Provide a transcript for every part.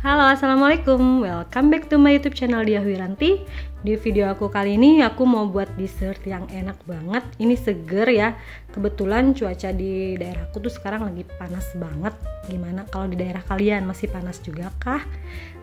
Halo assalamualaikum, welcome back to my youtube channel Dia Wiranti. Di video aku kali ini aku mau buat dessert yang enak banget. Ini seger ya. Kebetulan cuaca di daerahku tuh sekarang lagi panas banget. Gimana kalau di daerah kalian? Masih panas juga kah?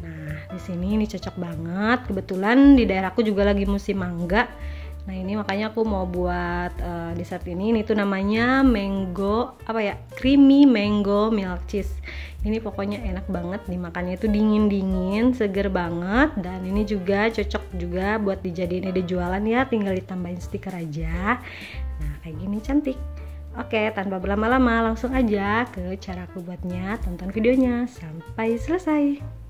Nah di sini ini cocok banget. Kebetulan di daerahku juga lagi musim mangga Nah ini makanya aku mau buat uh, dessert ini. Ini tuh namanya mango apa ya? Creamy mango milk cheese. Ini pokoknya enak banget dimakannya itu dingin dingin, seger banget. Dan ini juga cocok juga buat dijadiin ide jualan ya. Tinggal ditambahin stiker aja. Nah kayak gini cantik. Oke, tanpa berlama-lama langsung aja ke cara aku buatnya. Tonton videonya sampai selesai.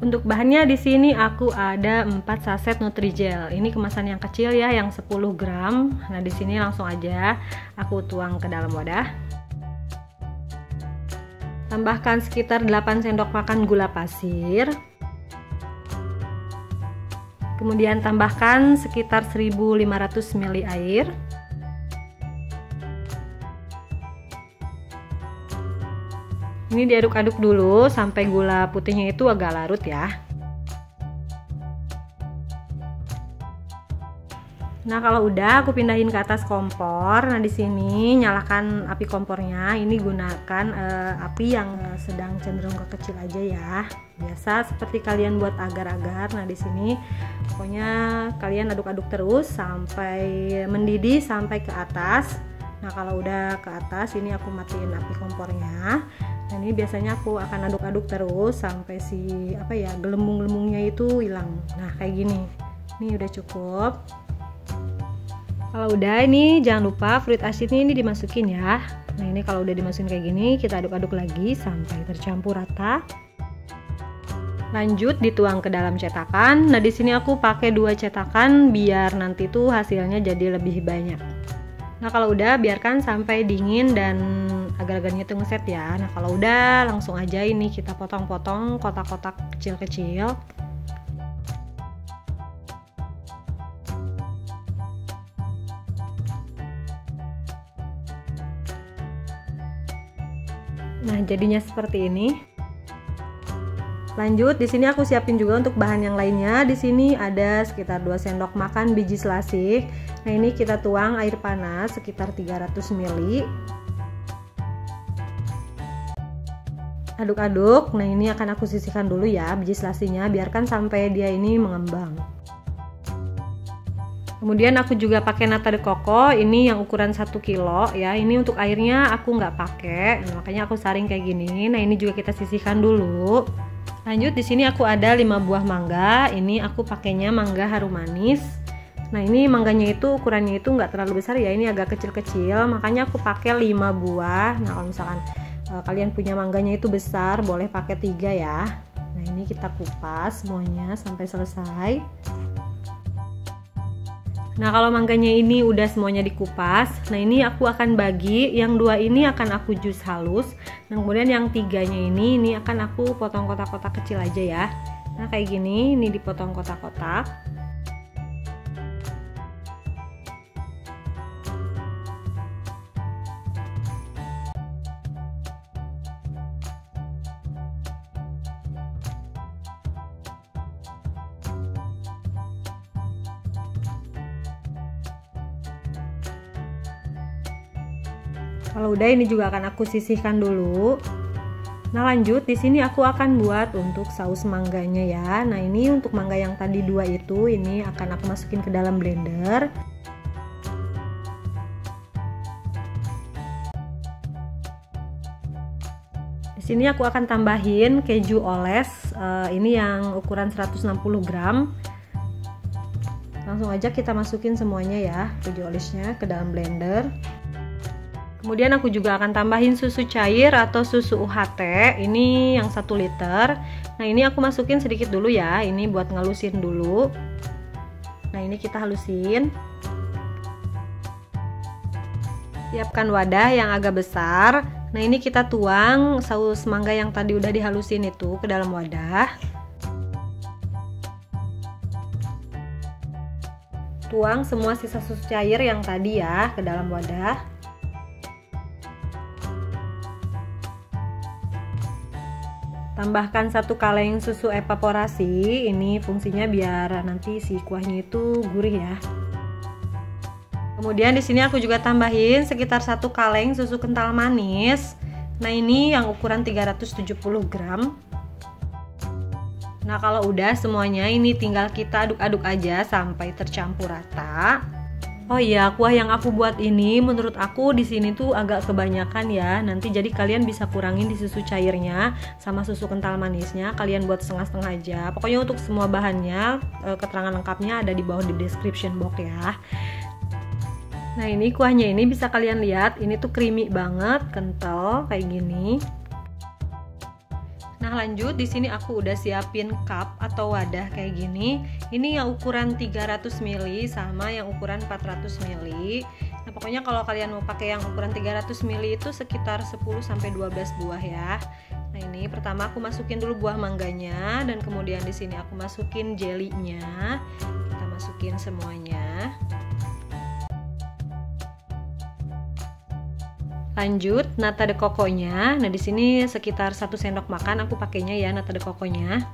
Untuk bahannya di sini aku ada 4 saset Nutrijel. Ini kemasan yang kecil ya, yang 10 gram. Nah, di sini langsung aja aku tuang ke dalam wadah. Tambahkan sekitar 8 sendok makan gula pasir. Kemudian tambahkan sekitar 1500 ml air. Ini diaduk-aduk dulu sampai gula putihnya itu agak larut ya. Nah, kalau udah aku pindahin ke atas kompor. Nah, di sini nyalakan api kompornya. Ini gunakan uh, api yang uh, sedang cenderung ke kecil aja ya. Biasa seperti kalian buat agar-agar. Nah, di sini pokoknya kalian aduk-aduk terus sampai mendidih sampai ke atas. Nah, kalau udah ke atas ini aku matiin api kompornya. Nah ini biasanya aku akan aduk-aduk terus sampai si apa ya gelembung-gelembungnya itu hilang. Nah kayak gini. Ini udah cukup. Kalau udah ini jangan lupa fruit acidnya ini dimasukin ya. Nah ini kalau udah dimasukin kayak gini kita aduk-aduk lagi sampai tercampur rata. Lanjut dituang ke dalam cetakan. Nah di sini aku pakai dua cetakan biar nanti tuh hasilnya jadi lebih banyak nah kalau udah biarkan sampai dingin dan agar-agarnya tuh ngeset ya nah kalau udah langsung aja ini kita potong-potong kotak-kotak kecil-kecil Nah, jadinya seperti ini. Lanjut, di sini aku siapin juga untuk bahan yang lainnya. Di sini ada sekitar 2 sendok makan biji selasih. Nah, ini kita tuang air panas sekitar 300 ml. aduk-aduk. Nah ini akan aku sisihkan dulu ya biji selasinya. Biarkan sampai dia ini mengembang. Kemudian aku juga pakai nata de coco. Ini yang ukuran 1 kilo ya. Ini untuk airnya aku nggak pakai. Nah, makanya aku saring kayak gini. Nah ini juga kita sisihkan dulu. Lanjut di sini aku ada 5 buah mangga. Ini aku pakainya mangga harum manis Nah ini mangganya itu ukurannya itu nggak terlalu besar ya ini agak kecil-kecil. Makanya aku pakai 5 buah. Nah kalau misalkan uh, kalian punya mangganya itu besar boleh pakai tiga ya. Nah ini kita kupas semuanya sampai selesai. Nah kalau mangganya ini udah semuanya dikupas Nah ini aku akan bagi. Yang dua ini akan aku jus halus. Nah kemudian yang tiganya ini Ini akan aku potong kotak-kotak kecil aja ya. Nah kayak gini Ini dipotong kotak-kotak Kalau udah ini juga akan aku sisihkan dulu. Nah lanjut di sini aku akan buat untuk saus mangganya ya. Nah ini untuk mangga yang tadi dua itu ini akan aku masukin ke dalam blender. Di sini aku akan tambahin keju oles. Uh, ini yang ukuran 160 gram. Langsung aja kita masukin semuanya ya keju olesnya ke dalam blender. Kemudian aku juga akan tambahin susu cair atau susu UHT. Ini yang 1 liter. Nah, ini aku masukin sedikit dulu ya. Ini buat ngalusin dulu. Nah, ini kita halusin. Siapkan wadah yang agak besar. Nah, ini kita tuang saus mangga yang tadi udah dihalusin itu ke dalam wadah. Tuang semua sisa susu cair yang tadi ya ke dalam wadah. Tambahkan satu kaleng susu evaporasi. Ini fungsinya biar nanti si kuahnya itu gurih ya. Kemudian di sini aku juga tambahin sekitar satu kaleng susu kental manis. Nah ini yang ukuran 370 gram. Nah kalau udah semuanya ini tinggal kita aduk-aduk aja sampai tercampur rata Oh iya, kuah yang aku buat ini menurut aku di sini tuh agak kebanyakan ya. Nanti jadi kalian bisa kurangin di susu cairnya sama susu kental manisnya. Kalian buat setengah-setengah aja. Pokoknya untuk semua bahannya eh, keterangan lengkapnya ada di bawah di description box ya. Nah, ini kuahnya ini bisa kalian lihat, ini tuh creamy banget, kental kayak gini. Nah lanjut di sini aku udah siapin cup atau wadah kayak gini. Ini yang ukuran 300 ml sama yang ukuran 400 ml. Nah pokoknya kalau kalian mau pakai yang ukuran 300 ml itu sekitar 10 sampai 12 buah ya. Nah ini pertama aku masukin dulu buah mangganya dan kemudian di sini aku masukin jelinya. Kita masukin semuanya. Lanjut nata de coconya. Nah, di sini sekitar satu sendok makan aku pakainya ya nata de coconya.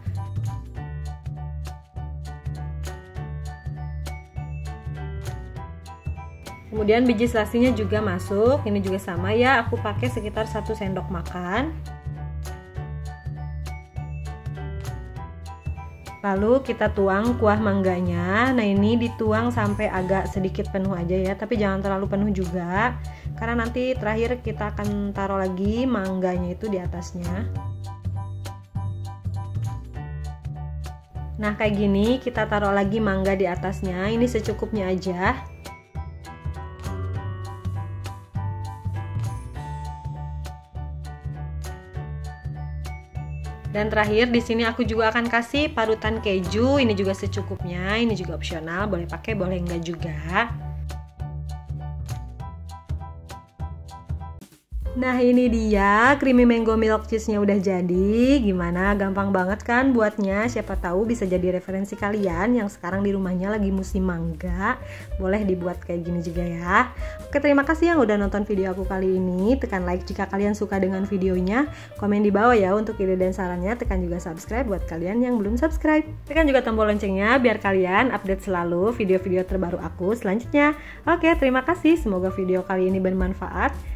Kemudian biji selasinya juga masuk. Ini juga sama ya, aku pakai sekitar satu sendok makan. Lalu kita tuang kuah mangganya. Nah, ini dituang sampai agak sedikit penuh aja ya, tapi jangan terlalu penuh juga karena nanti terakhir kita akan taruh lagi mangganya itu di atasnya. Nah kayak gini kita taruh lagi mangga di atasnya. Ini secukupnya aja. Dan terakhir di sini aku juga akan kasih parutan keju, ini juga secukupnya, ini juga opsional, boleh pakai boleh enggak juga. Nah ini dia creamy mango milk cheese-nya udah jadi. Gimana? Gampang banget kan buatnya? Siapa tahu bisa jadi referensi kalian Yang sekarang di rumahnya lagi musim mangga. Boleh dibuat kayak gini juga ya. Oke terima kasih yang udah nonton video aku kali ini. Tekan like jika kalian suka dengan videonya. Komen di bawah ya untuk ide dan sarannya. Tekan juga subscribe buat kalian yang belum subscribe. Tekan juga tombol loncengnya biar kalian update selalu video-video terbaru aku selanjutnya. Oke terima kasih. Semoga video kali ini bermanfaat